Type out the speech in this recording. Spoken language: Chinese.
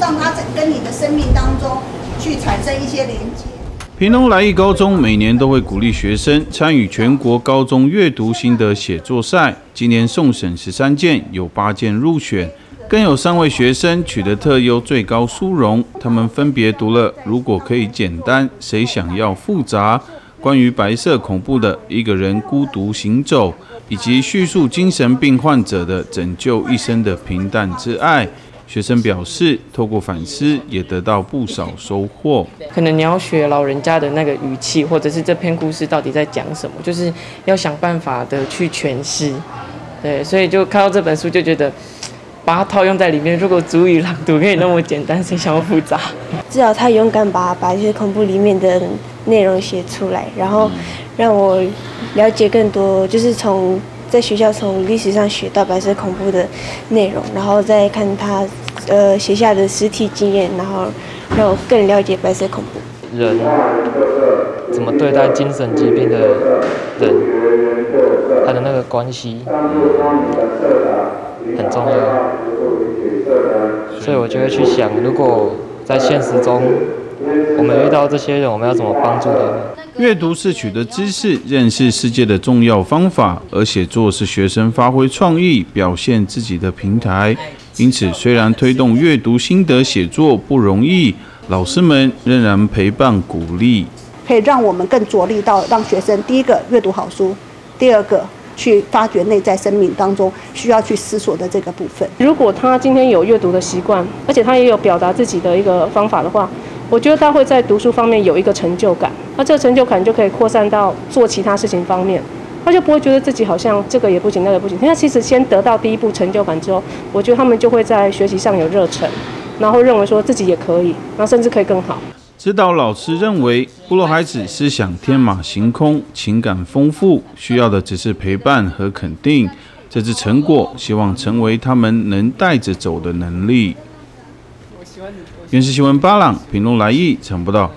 让他在跟你的生命当中去产生一些连接。屏东来义高中每年都会鼓励学生参与全国高中阅读心得写作赛，今年送审十三件，有八件入选，更有三位学生取得特优最高殊荣。他们分别读了《如果可以简单，谁想要复杂》、关于白色恐怖的一个人孤独行走，以及叙述精神病患者的拯救一生的平淡之爱。学生表示，透过反思，也得到不少收获。可能你要学老人家的那个语气，或者是这篇故事到底在讲什么，就是要想办法的去诠释。对，所以就看到这本书，就觉得把它套用在里面。如果足以朗读可以那么简单，谁想要复杂？至少他勇敢把把一些恐怖里面的内容写出来，然后让我了解更多，就是从。在学校从历史上学到白色恐怖的内容，然后再看他呃写下的实体经验，然后让我更了解白色恐怖。人怎么对待精神疾病的人，他的那个关系很重要，所以我就会去想，如果在现实中到这些人，我们要怎么帮助他们？阅读是取得知识、认识世界的重要方法，而写作是学生发挥创意、表现自己的平台。因此，虽然推动阅读心得写作不容易，老师们仍然陪伴鼓励，可以让我们更着力到让学生第一个阅读好书，第二个去发掘内在生命当中需要去思索的这个部分。如果他今天有阅读的习惯，而且他也有表达自己的一个方法的话。我觉得他会在读书方面有一个成就感，那这个成就感就可以扩散到做其他事情方面，他就不会觉得自己好像这个也不行，那个不行。他其实先得到第一步成就感之后，我觉得他们就会在学习上有热忱，然后认为说自己也可以，然后甚至可以更好。指导老师认为，部落孩子思想天马行空，情感丰富，需要的只是陪伴和肯定。这支成果希望成为他们能带着走的能力。原始新闻巴朗，评论来意，想不到。